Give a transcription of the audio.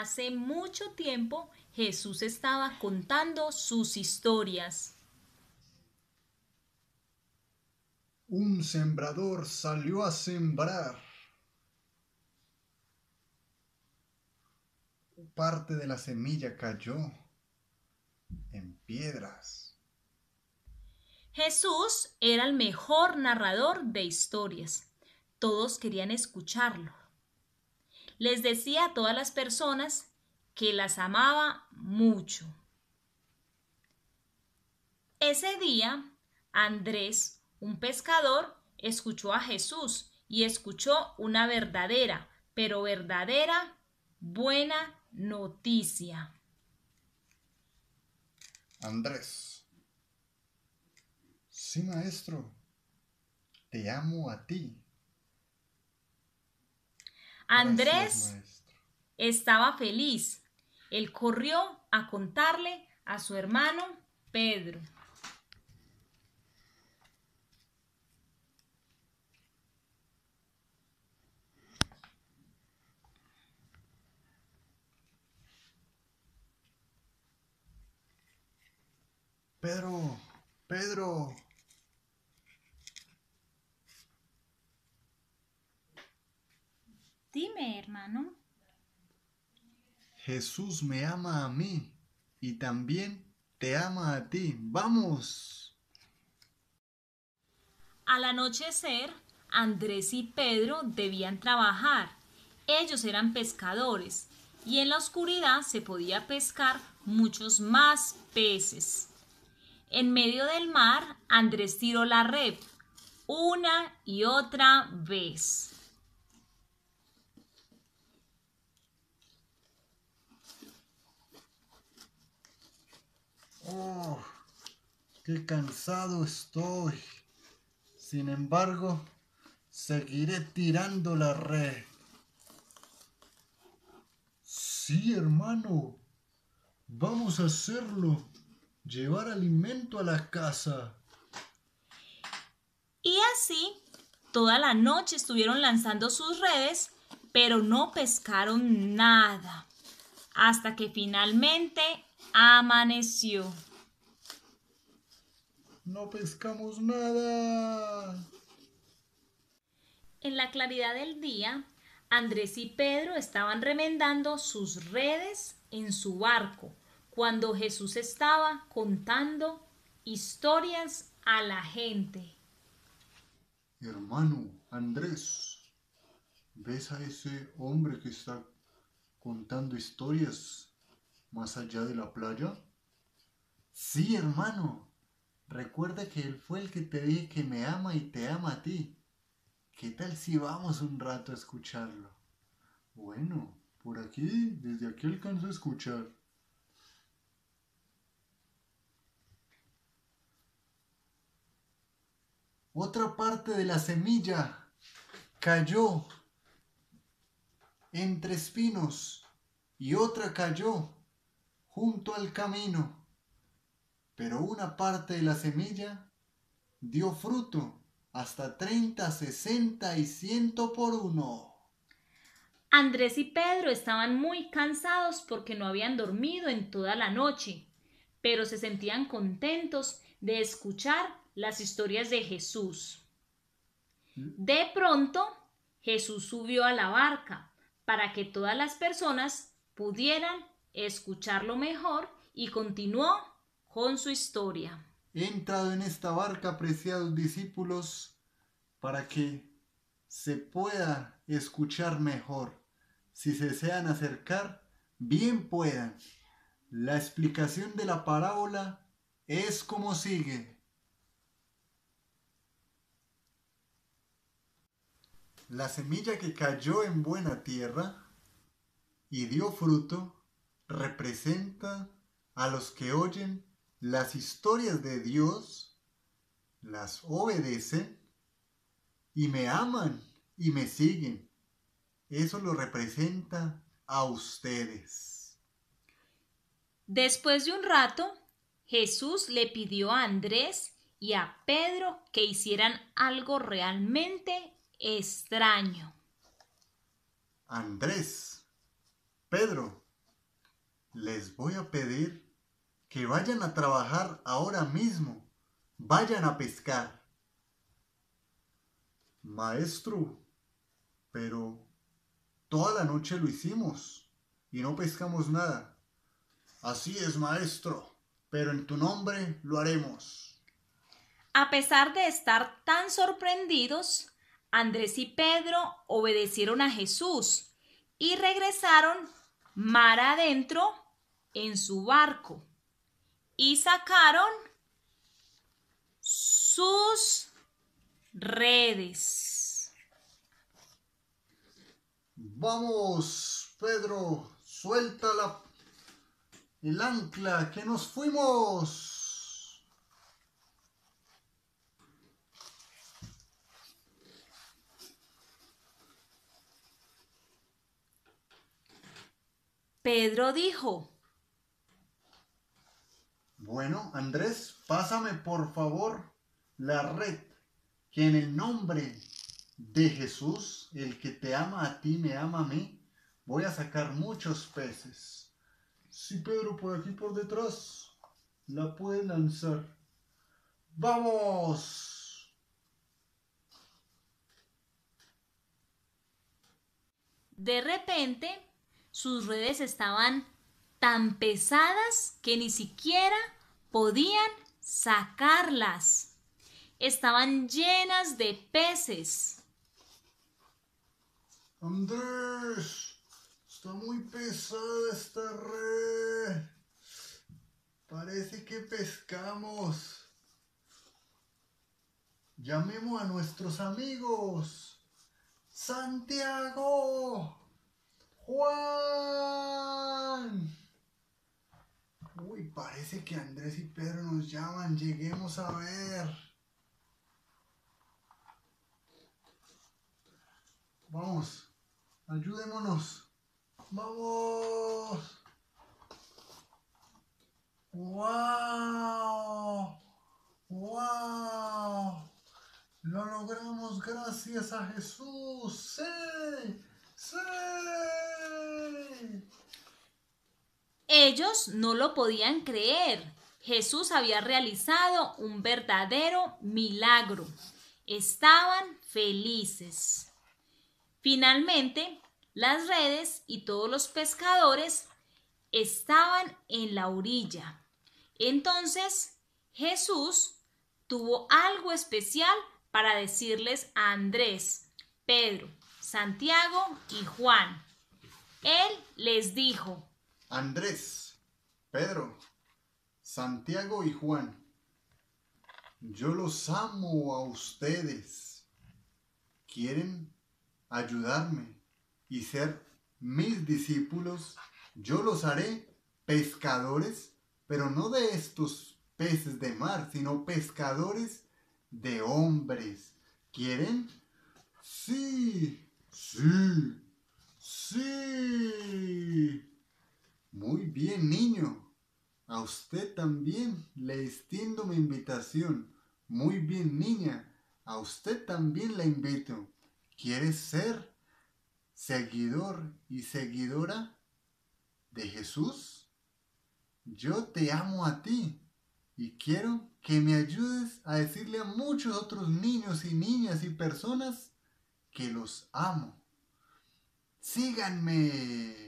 hace mucho tiempo Jesús estaba contando sus historias. Un sembrador salió a sembrar. Parte de la semilla cayó en piedras. Jesús era el mejor narrador de historias. Todos querían escucharlo. Les decía a todas las personas que las amaba mucho. Ese día, Andrés, un pescador, escuchó a Jesús y escuchó una verdadera, pero verdadera, buena noticia. Andrés. Sí, maestro. Te amo a ti. Andrés Gracias, estaba feliz. Él corrió a contarle a su hermano Pedro. Pedro, Pedro. Dime, hermano. Jesús me ama a mí y también te ama a ti. Vamos. Al anochecer, Andrés y Pedro debían trabajar. Ellos eran pescadores y en la oscuridad se podía pescar muchos más peces. En medio del mar, Andrés tiró la red una y otra vez. Oh, qué cansado estoy. Sin embargo, seguiré tirando la red. Sí, hermano. Vamos a hacerlo. Llevar alimento a la casa. Y así, toda la noche estuvieron lanzando sus redes, pero no pescaron nada, hasta que finalmente amaneció. No pescamos nada. En la claridad del día, Andrés y Pedro estaban remendando sus redes en su barco, cuando Jesús estaba contando historias a la gente. Hermano Andrés, ¿ves a ese hombre que está contando historias más allá de la playa? Sí, hermano. Recuerda que él fue el que te dije que me ama y te ama a ti. ¿Qué tal si vamos un rato a escucharlo? Bueno, por aquí, desde aquí alcanzo a escuchar. Otra parte de la semilla cayó entre espinos y otra cayó junto al camino. Pero una parte de la semilla dio fruto hasta 30, 60 y 100 por uno. Andrés y Pedro estaban muy cansados porque no habían dormido en toda la noche, pero se sentían contentos de escuchar las historias de Jesús. De pronto, Jesús subió a la barca para que todas las personas pudieran escucharlo mejor y continuó con su historia. He entrado en esta barca, apreciados discípulos, para que se pueda escuchar mejor. Si se desean acercar, bien puedan. La explicación de la parábola es como sigue. La semilla que cayó en buena tierra y dio fruto representa a los que oyen las historias de Dios, las obedecen y me aman y me siguen. Eso lo representa a ustedes. Después de un rato, Jesús le pidió a Andrés y a Pedro que hicieran algo realmente extraño. Andrés, Pedro, les voy a pedir que vayan a trabajar ahora mismo, vayan a pescar. Maestro, pero toda la noche lo hicimos y no pescamos nada. Así es, maestro, pero en tu nombre lo haremos. A pesar de estar tan sorprendidos, Andrés y Pedro obedecieron a Jesús y regresaron mar adentro en su barco y sacaron sus redes. Vamos, Pedro, suelta el ancla, que nos fuimos. Pedro dijo, Bueno, Andrés, pásame por favor la red, que en el nombre de Jesús, el que te ama a ti, me ama a mí, voy a sacar muchos peces. Sí, Pedro, por aquí por detrás, la puede lanzar. ¡Vamos! De repente, sus redes estaban tan pesadas que ni siquiera podían sacarlas. Estaban llenas de peces. Andrés, está muy pesada esta red. Parece que pescamos. Llamemos a nuestros amigos. Santiago. Juan. Parece que Andrés y Pedro nos llaman. Lleguemos a ver. Vamos, ayudémonos. Vamos. ¡Wow! ¡Wow! Lo logramos gracias a Jesús. ¡Sí! ¡Sí! Ellos no lo podían creer. Jesús había realizado un verdadero milagro. Estaban felices. Finalmente, las redes y todos los pescadores estaban en la orilla. Entonces, Jesús tuvo algo especial para decirles a Andrés, Pedro, Santiago y Juan. Él les dijo, Andrés, Pedro, Santiago y Juan, yo los amo a ustedes. ¿Quieren ayudarme y ser mis discípulos? Yo los haré pescadores, pero no de estos peces de mar, sino pescadores de hombres. ¿Quieren? Sí, sí. Muy bien, niño. A usted también le extiendo mi invitación. Muy bien, niña. A usted también la invito. ¿Quieres ser seguidor y seguidora de Jesús? Yo te amo a ti y quiero que me ayudes a decirle a muchos otros niños y niñas y personas que los amo. Síganme.